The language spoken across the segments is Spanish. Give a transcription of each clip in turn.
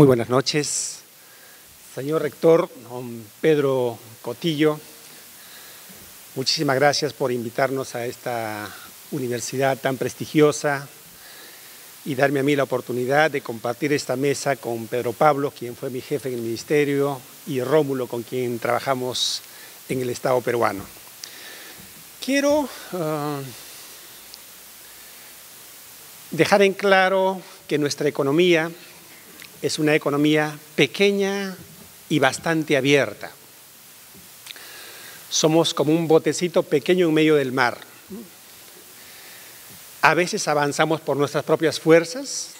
Muy buenas noches, señor rector, don Pedro Cotillo. Muchísimas gracias por invitarnos a esta universidad tan prestigiosa y darme a mí la oportunidad de compartir esta mesa con Pedro Pablo, quien fue mi jefe en el ministerio, y Rómulo, con quien trabajamos en el Estado peruano. Quiero uh, dejar en claro que nuestra economía es una economía pequeña y bastante abierta. Somos como un botecito pequeño en medio del mar. A veces avanzamos por nuestras propias fuerzas,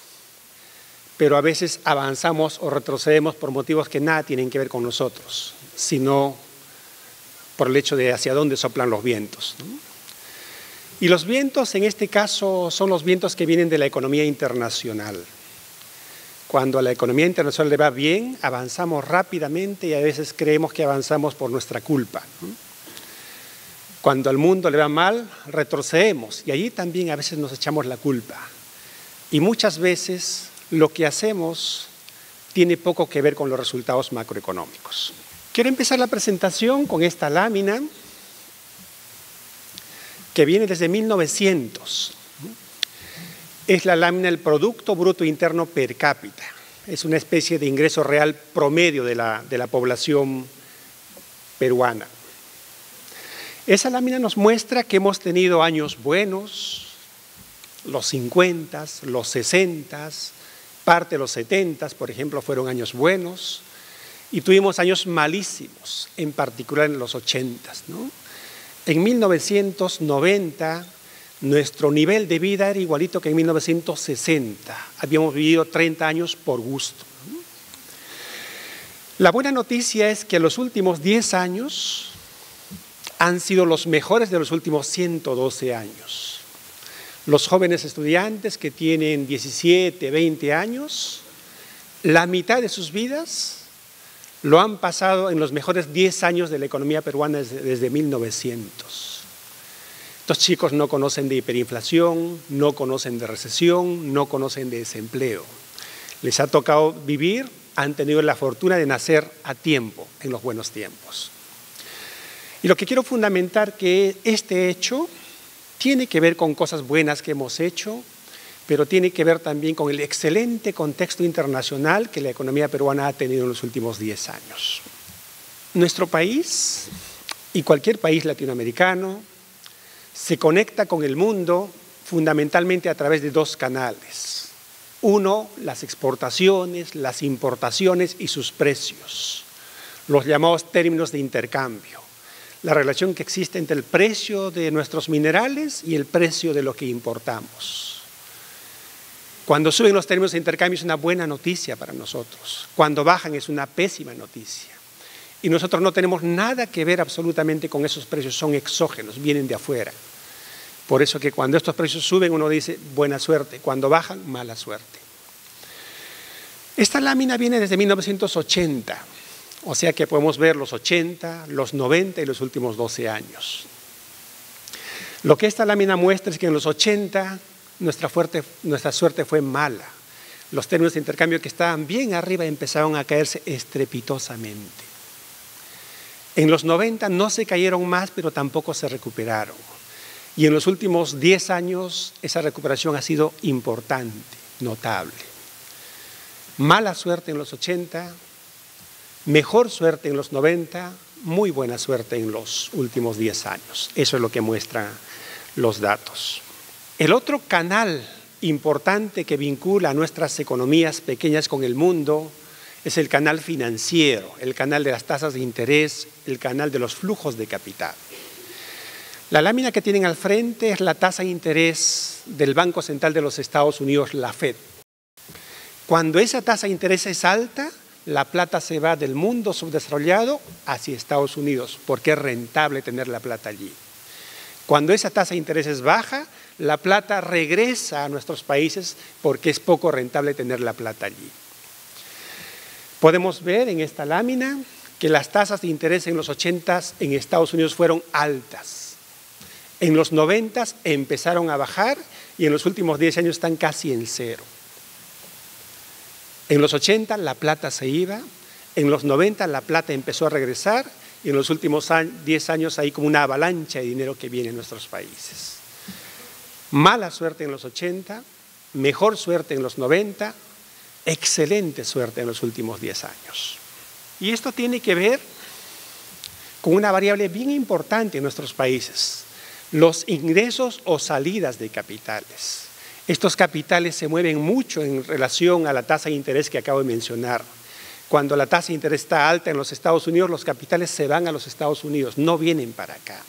pero a veces avanzamos o retrocedemos por motivos que nada tienen que ver con nosotros, sino por el hecho de hacia dónde soplan los vientos. Y los vientos en este caso son los vientos que vienen de la economía internacional. Cuando a la economía internacional le va bien, avanzamos rápidamente y a veces creemos que avanzamos por nuestra culpa. Cuando al mundo le va mal, retrocedemos y allí también a veces nos echamos la culpa. Y muchas veces lo que hacemos tiene poco que ver con los resultados macroeconómicos. Quiero empezar la presentación con esta lámina que viene desde 1900 es la lámina del Producto Bruto Interno per cápita. Es una especie de ingreso real promedio de la, de la población peruana. Esa lámina nos muestra que hemos tenido años buenos, los 50, los 60, parte de los 70, por ejemplo, fueron años buenos, y tuvimos años malísimos, en particular en los 80. ¿no? En 1990 nuestro nivel de vida era igualito que en 1960. Habíamos vivido 30 años por gusto. La buena noticia es que los últimos 10 años han sido los mejores de los últimos 112 años. Los jóvenes estudiantes que tienen 17, 20 años, la mitad de sus vidas lo han pasado en los mejores 10 años de la economía peruana desde, desde 1900. Estos chicos no conocen de hiperinflación, no conocen de recesión, no conocen de desempleo. Les ha tocado vivir, han tenido la fortuna de nacer a tiempo, en los buenos tiempos. Y lo que quiero fundamentar que este hecho tiene que ver con cosas buenas que hemos hecho, pero tiene que ver también con el excelente contexto internacional que la economía peruana ha tenido en los últimos 10 años. Nuestro país y cualquier país latinoamericano se conecta con el mundo fundamentalmente a través de dos canales. Uno, las exportaciones, las importaciones y sus precios, los llamados términos de intercambio, la relación que existe entre el precio de nuestros minerales y el precio de lo que importamos. Cuando suben los términos de intercambio es una buena noticia para nosotros, cuando bajan es una pésima noticia. Y nosotros no tenemos nada que ver absolutamente con esos precios, son exógenos, vienen de afuera. Por eso que cuando estos precios suben uno dice buena suerte, cuando bajan mala suerte. Esta lámina viene desde 1980, o sea que podemos ver los 80, los 90 y los últimos 12 años. Lo que esta lámina muestra es que en los 80 nuestra, nuestra suerte fue mala. Los términos de intercambio que estaban bien arriba empezaron a caerse estrepitosamente. En los 90 no se cayeron más, pero tampoco se recuperaron. Y en los últimos 10 años esa recuperación ha sido importante, notable. Mala suerte en los 80, mejor suerte en los 90, muy buena suerte en los últimos 10 años. Eso es lo que muestran los datos. El otro canal importante que vincula a nuestras economías pequeñas con el mundo es el canal financiero, el canal de las tasas de interés, el canal de los flujos de capital. La lámina que tienen al frente es la tasa de interés del Banco Central de los Estados Unidos, la Fed. Cuando esa tasa de interés es alta, la plata se va del mundo subdesarrollado hacia Estados Unidos, porque es rentable tener la plata allí. Cuando esa tasa de interés es baja, la plata regresa a nuestros países porque es poco rentable tener la plata allí. Podemos ver en esta lámina que las tasas de interés en los 80 en Estados Unidos fueron altas. En los 90 empezaron a bajar y en los últimos 10 años están casi en cero. En los 80 la plata se iba, en los 90 la plata empezó a regresar y en los últimos 10 años hay como una avalancha de dinero que viene en nuestros países. Mala suerte en los 80, mejor suerte en los 90, excelente suerte en los últimos 10 años. Y esto tiene que ver con una variable bien importante en nuestros países, los ingresos o salidas de capitales. Estos capitales se mueven mucho en relación a la tasa de interés que acabo de mencionar. Cuando la tasa de interés está alta en los Estados Unidos, los capitales se van a los Estados Unidos, no vienen para acá.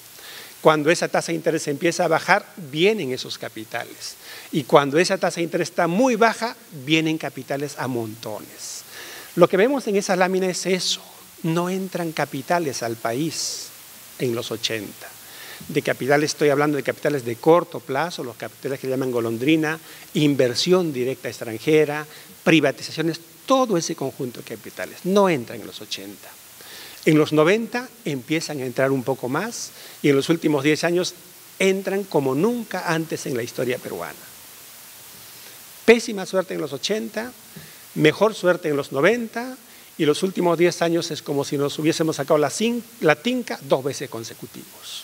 Cuando esa tasa de interés empieza a bajar, vienen esos capitales. Y cuando esa tasa de interés está muy baja, vienen capitales a montones. Lo que vemos en esa lámina es eso. No entran capitales al país en los 80. De capitales estoy hablando de capitales de corto plazo, los capitales que llaman golondrina, inversión directa extranjera, privatizaciones, todo ese conjunto de capitales. No entran en los 80. En los 90 empiezan a entrar un poco más y en los últimos 10 años entran como nunca antes en la historia peruana. Pésima suerte en los 80, mejor suerte en los 90 y los últimos 10 años es como si nos hubiésemos sacado la, tinca dos veces consecutivos.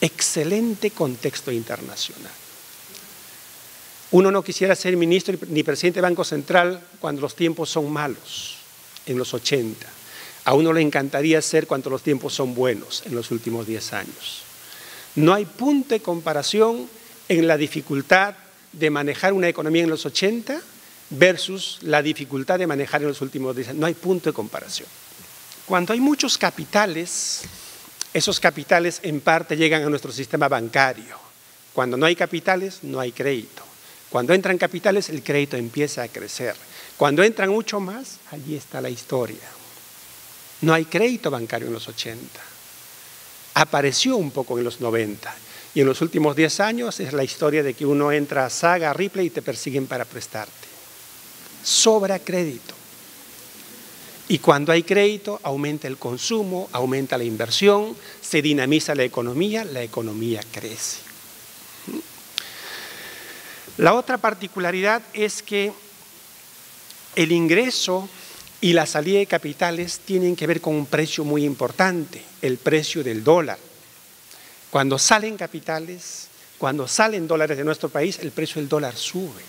Excelente contexto internacional. Uno no quisiera ser ministro ni presidente del Banco Central cuando los tiempos son malos, en los 80 a uno le encantaría ser cuando los tiempos son buenos en los últimos 10 años. No hay punto de comparación en la dificultad de manejar una economía en los 80 versus la dificultad de manejar en los últimos 10 años. No hay punto de comparación. Cuando hay muchos capitales, esos capitales en parte llegan a nuestro sistema bancario. Cuando no hay capitales, no hay crédito. Cuando entran capitales, el crédito empieza a crecer. Cuando entran mucho más, allí está la historia. No hay crédito bancario en los 80. Apareció un poco en los 90. Y en los últimos 10 años es la historia de que uno entra a Saga, a Ripley y te persiguen para prestarte. Sobra crédito. Y cuando hay crédito, aumenta el consumo, aumenta la inversión, se dinamiza la economía, la economía crece. La otra particularidad es que el ingreso y la salida de capitales tienen que ver con un precio muy importante, el precio del dólar. Cuando salen capitales, cuando salen dólares de nuestro país, el precio del dólar sube.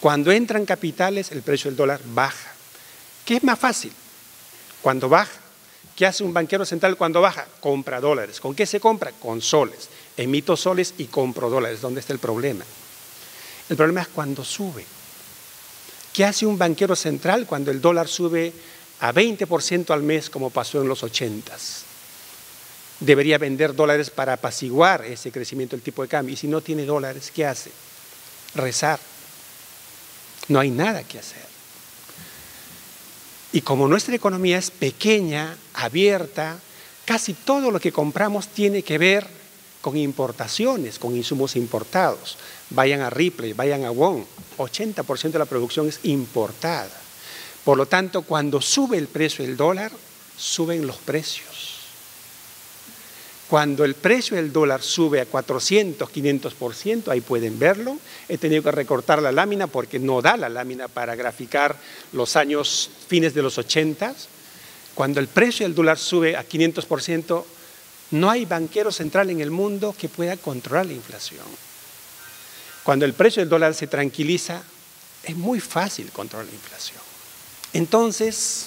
Cuando entran capitales, el precio del dólar baja. ¿Qué es más fácil? Cuando baja. ¿Qué hace un banquero central cuando baja? Compra dólares. ¿Con qué se compra? Con soles. Emito soles y compro dólares. ¿Dónde está el problema? El problema es cuando sube. ¿Qué hace un banquero central cuando el dólar sube a 20% al mes como pasó en los 80? Debería vender dólares para apaciguar ese crecimiento del tipo de cambio. Y si no tiene dólares, ¿qué hace? Rezar. No hay nada que hacer. Y como nuestra economía es pequeña, abierta, casi todo lo que compramos tiene que ver con importaciones, con insumos importados. Vayan a Ripley, vayan a Wong, 80% de la producción es importada. Por lo tanto, cuando sube el precio del dólar, suben los precios. Cuando el precio del dólar sube a 400, 500%, ahí pueden verlo. He tenido que recortar la lámina porque no da la lámina para graficar los años fines de los 80. Cuando el precio del dólar sube a 500%, no hay banquero central en el mundo que pueda controlar la inflación. Cuando el precio del dólar se tranquiliza, es muy fácil controlar la inflación. Entonces,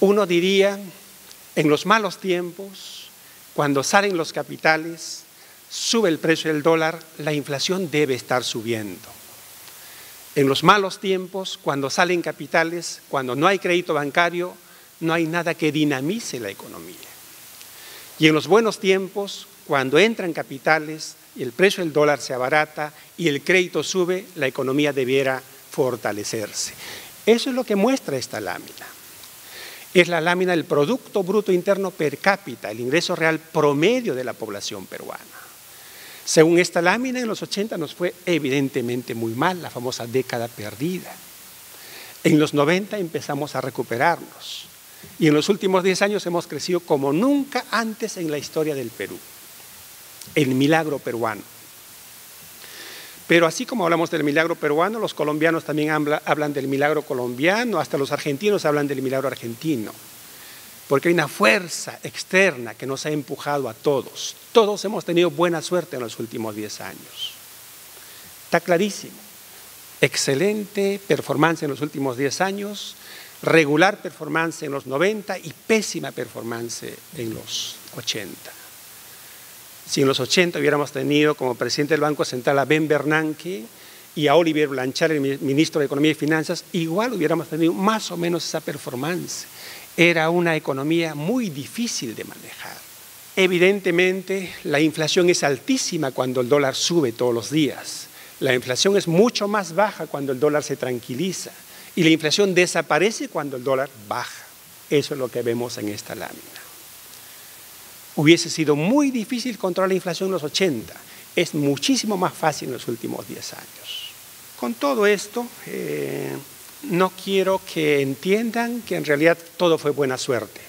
uno diría, en los malos tiempos, cuando salen los capitales, sube el precio del dólar, la inflación debe estar subiendo. En los malos tiempos, cuando salen capitales, cuando no hay crédito bancario, no hay nada que dinamice la economía. Y en los buenos tiempos, cuando entran capitales, y el precio del dólar se abarata y el crédito sube, la economía debiera fortalecerse. Eso es lo que muestra esta lámina. Es la lámina del Producto Bruto Interno per cápita, el ingreso real promedio de la población peruana. Según esta lámina, en los 80 nos fue evidentemente muy mal, la famosa década perdida. En los 90 empezamos a recuperarnos y en los últimos 10 años hemos crecido como nunca antes en la historia del Perú el milagro peruano. Pero así como hablamos del milagro peruano, los colombianos también hablan del milagro colombiano, hasta los argentinos hablan del milagro argentino. Porque hay una fuerza externa que nos ha empujado a todos. Todos hemos tenido buena suerte en los últimos 10 años. Está clarísimo. Excelente performance en los últimos 10 años, regular performance en los 90 y pésima performance en los 80. Si en los 80 hubiéramos tenido como presidente del Banco Central a Ben Bernanke y a Olivier Blanchard, el ministro de Economía y Finanzas, igual hubiéramos tenido más o menos esa performance. Era una economía muy difícil de manejar. Evidentemente, la inflación es altísima cuando el dólar sube todos los días. La inflación es mucho más baja cuando el dólar se tranquiliza. Y la inflación desaparece cuando el dólar baja. Eso es lo que vemos en esta lámina. Hubiese sido muy difícil controlar la inflación en los 80. Es muchísimo más fácil en los últimos 10 años. Con todo esto, eh, no quiero que entiendan que en realidad todo fue buena suerte.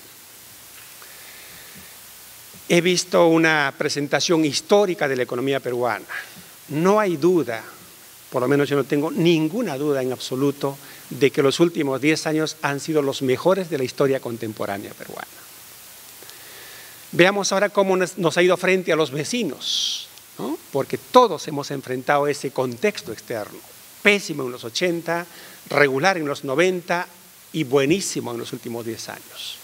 He visto una presentación histórica de la economía peruana. No hay duda, por lo menos yo no tengo ninguna duda en absoluto, de que los últimos 10 años han sido los mejores de la historia contemporánea peruana. Veamos ahora cómo nos ha ido frente a los vecinos, porque todos hemos enfrentado ese contexto externo, pésimo en los 80, regular en los 90 y buenísimo en los últimos 10 años.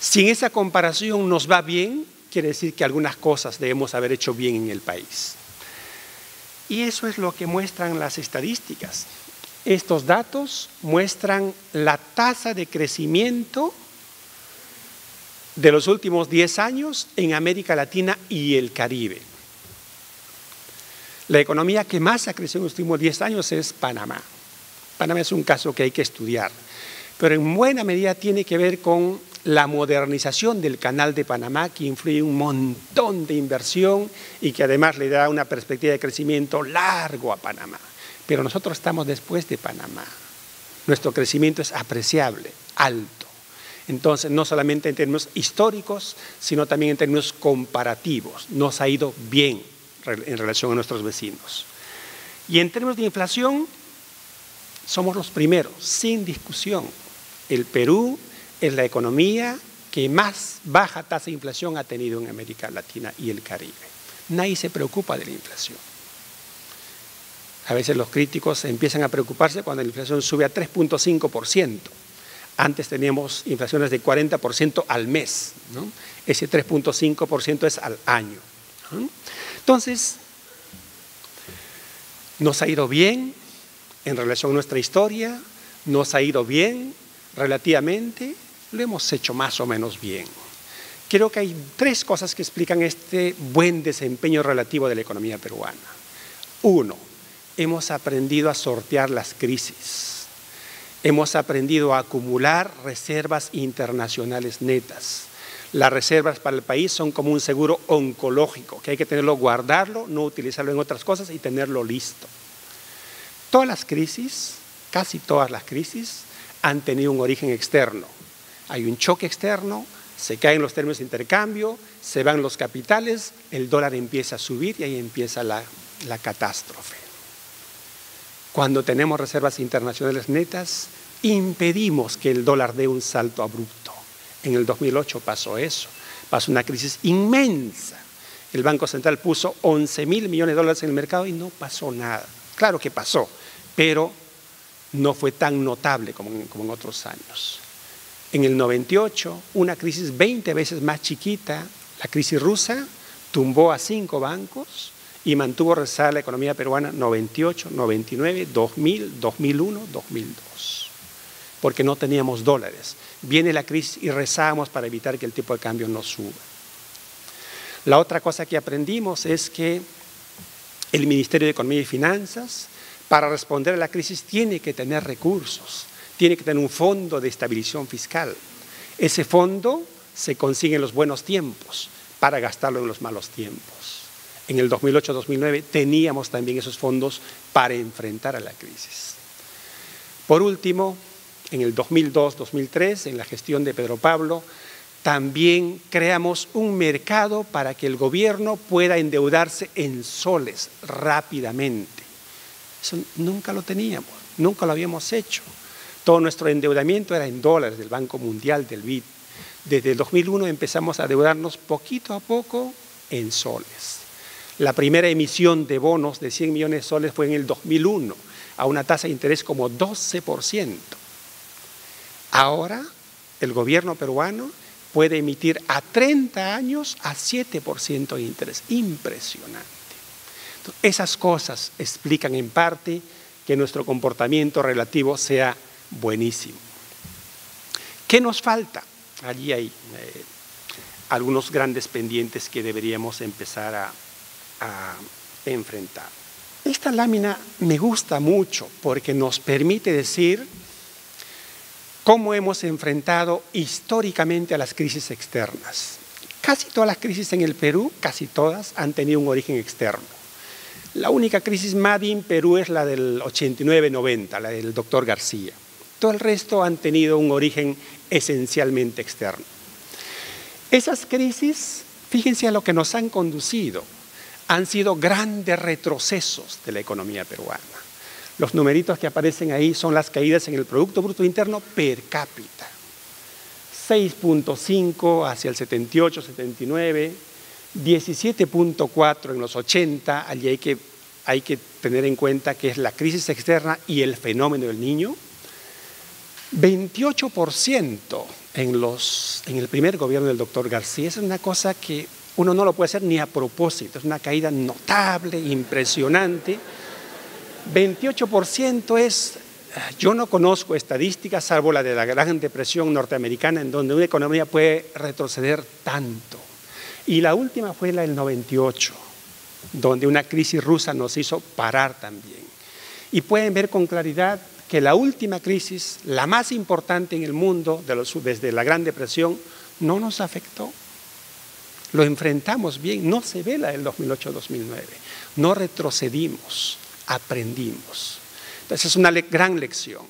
Si en esa comparación nos va bien, quiere decir que algunas cosas debemos haber hecho bien en el país. Y eso es lo que muestran las estadísticas. Estos datos muestran la tasa de crecimiento de los últimos 10 años en América Latina y el Caribe. La economía que más ha crecido en los últimos 10 años es Panamá. Panamá es un caso que hay que estudiar, pero en buena medida tiene que ver con la modernización del canal de Panamá, que influye un montón de inversión y que además le da una perspectiva de crecimiento largo a Panamá. Pero nosotros estamos después de Panamá. Nuestro crecimiento es apreciable, alto. Entonces, no solamente en términos históricos, sino también en términos comparativos. Nos ha ido bien en relación a nuestros vecinos. Y en términos de inflación, somos los primeros, sin discusión. El Perú es la economía que más baja tasa de inflación ha tenido en América Latina y el Caribe. Nadie se preocupa de la inflación. A veces los críticos empiezan a preocuparse cuando la inflación sube a 3.5%. Antes teníamos inflaciones de 40% al mes. Ese 3.5% es al año. Entonces, nos ha ido bien en relación a nuestra historia, nos ha ido bien relativamente, lo hemos hecho más o menos bien. Creo que hay tres cosas que explican este buen desempeño relativo de la economía peruana. Uno, hemos aprendido a sortear las crisis. Hemos aprendido a acumular reservas internacionales netas. Las reservas para el país son como un seguro oncológico, que hay que tenerlo, guardarlo, no utilizarlo en otras cosas y tenerlo listo. Todas las crisis, casi todas las crisis, han tenido un origen externo. Hay un choque externo, se caen los términos de intercambio, se van los capitales, el dólar empieza a subir y ahí empieza la, la catástrofe. Cuando tenemos reservas internacionales netas, impedimos que el dólar dé un salto abrupto. En el 2008 pasó eso, pasó una crisis inmensa. El Banco Central puso 11 mil millones de dólares en el mercado y no pasó nada. Claro que pasó, pero no fue tan notable como en, como en otros años. En el 98, una crisis 20 veces más chiquita, la crisis rusa, tumbó a cinco bancos y mantuvo rezar la economía peruana 98, 99, 2000, 2001, 2002, porque no teníamos dólares. Viene la crisis y rezamos para evitar que el tipo de cambio no suba. La otra cosa que aprendimos es que el Ministerio de Economía y Finanzas, para responder a la crisis, tiene que tener recursos, tiene que tener un fondo de estabilización fiscal. Ese fondo se consigue en los buenos tiempos para gastarlo en los malos tiempos en el 2008-2009 teníamos también esos fondos para enfrentar a la crisis. Por último, en el 2002-2003, en la gestión de Pedro Pablo, también creamos un mercado para que el gobierno pueda endeudarse en soles rápidamente. Eso nunca lo teníamos, nunca lo habíamos hecho. Todo nuestro endeudamiento era en dólares del Banco Mundial, del BID. Desde el 2001 empezamos a endeudarnos poquito a poco en soles. La primera emisión de bonos de 100 millones de soles fue en el 2001, a una tasa de interés como 12%. Ahora el gobierno peruano puede emitir a 30 años a 7% de interés. Impresionante. esas cosas explican en parte que nuestro comportamiento relativo sea buenísimo. ¿Qué nos falta? Allí hay eh, algunos grandes pendientes que deberíamos empezar a, a enfrentar. Esta lámina me gusta mucho porque nos permite decir cómo hemos enfrentado históricamente a las crisis externas. Casi todas las crisis en el Perú, casi todas, han tenido un origen externo. La única crisis Made in Perú es la del 89-90, la del doctor García. Todo el resto han tenido un origen esencialmente externo. Esas crisis, fíjense a lo que nos han conducido, han sido grandes retrocesos de la economía peruana. Los numeritos que aparecen ahí son las caídas en el Producto Bruto Interno per cápita. 6.5 hacia el 78, 79, 17.4 en los 80, allí hay que, tener en cuenta que es la crisis externa y el fenómeno del niño. 28% en, en el primer gobierno del doctor García, es una cosa que uno no lo puede hacer ni a propósito, es una caída notable, impresionante 28% es, yo no conozco estadísticas salvo la de la Gran Depresión norteamericana en donde una economía puede retroceder tanto. Y la última fue la del 98, donde una crisis rusa nos hizo parar también. Y pueden ver con claridad que la última crisis, la más importante en el mundo desde la Gran Depresión, no nos afectó. Lo enfrentamos bien, no se ve la del 2008-2009, no retrocedimos aprendimos. Entonces es una gran lección.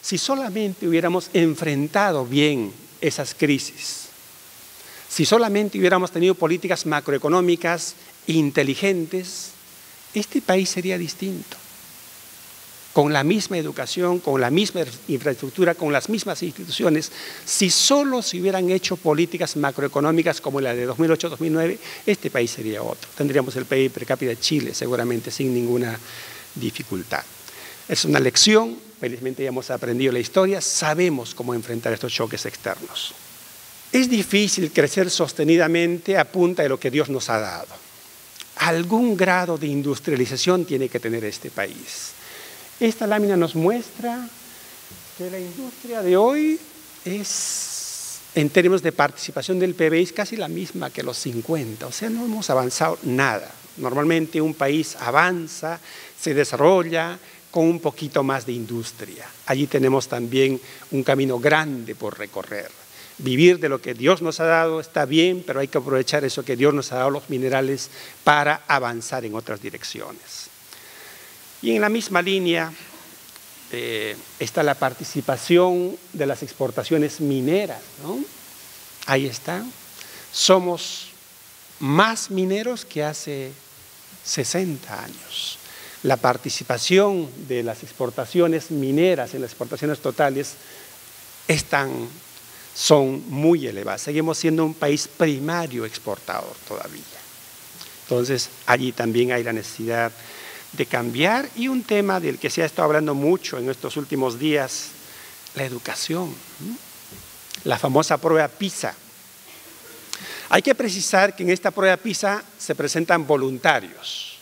Si solamente hubiéramos enfrentado bien esas crisis, si solamente hubiéramos tenido políticas macroeconómicas inteligentes, este país sería distinto. Con la misma educación, con la misma infraestructura, con las mismas instituciones, si solo se hubieran hecho políticas macroeconómicas como la de 2008-2009, este país sería otro. Tendríamos el PIB per cápita de Chile seguramente sin ninguna dificultad. Es una lección, felizmente ya hemos aprendido la historia, sabemos cómo enfrentar estos choques externos. Es difícil crecer sostenidamente a punta de lo que Dios nos ha dado. Algún grado de industrialización tiene que tener este país. Esta lámina nos muestra que la industria de hoy es, en términos de participación del PBI, casi la misma que los 50. O sea, no hemos avanzado nada. Normalmente un país avanza se desarrolla con un poquito más de industria. Allí tenemos también un camino grande por recorrer. Vivir de lo que Dios nos ha dado está bien, pero hay que aprovechar eso que Dios nos ha dado, los minerales, para avanzar en otras direcciones. Y en la misma línea eh, está la participación de las exportaciones mineras. Ahí está. Somos más mineros que hace 60 años la participación de las exportaciones mineras en las exportaciones totales están, son muy elevadas. Seguimos siendo un país primario exportador todavía. Entonces, allí también hay la necesidad de cambiar y un tema del que se ha estado hablando mucho en estos últimos días, la educación, la famosa prueba PISA. Hay que precisar que en esta prueba PISA se presentan voluntarios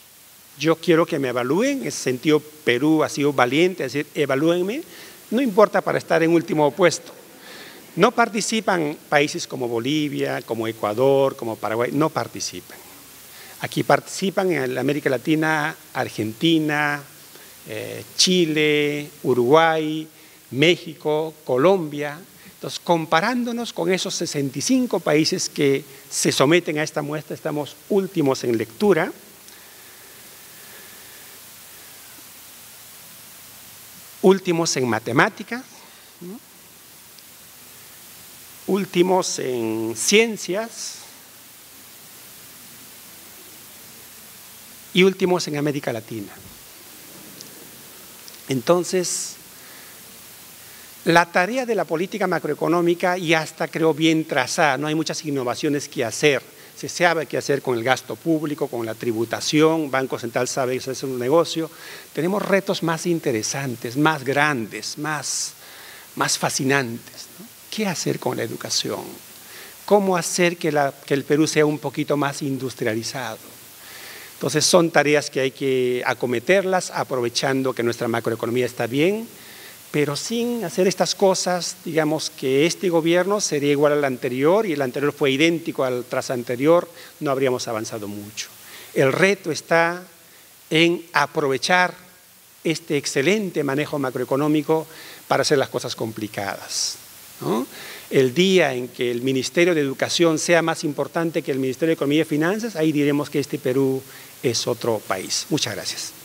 yo quiero que me evalúen, en ese sentido Perú ha sido valiente, es decir, evalúenme, no importa para estar en último puesto. No participan países como Bolivia, como Ecuador, como Paraguay, no participan. Aquí participan en América Latina, Argentina, eh, Chile, Uruguay, México, Colombia. Entonces, comparándonos con esos 65 países que se someten a esta muestra, estamos últimos en lectura. últimos en matemáticas. últimos en ciencias y últimos en América Latina. Entonces, la tarea de la política macroeconómica ya está, creo, bien trazada, no hay muchas innovaciones que hacer. Se sabe qué hacer con el gasto público, con la tributación, Banco Central sabe es un negocio. Tenemos retos más interesantes, más grandes, más, más fascinantes. ¿Qué hacer con la educación? ¿Cómo hacer que el Perú sea un poquito más industrializado? Entonces son tareas que hay que acometerlas aprovechando que nuestra macroeconomía está bien, pero sin hacer estas cosas, digamos que este gobierno sería igual al anterior y el anterior fue idéntico al tras anterior, no habríamos avanzado mucho. El reto está en aprovechar este excelente manejo macroeconómico para hacer las cosas complicadas. El día en que el Ministerio de Educación sea más importante que el Ministerio de Economía y Finanzas, ahí diremos que este Perú es otro país. Muchas gracias.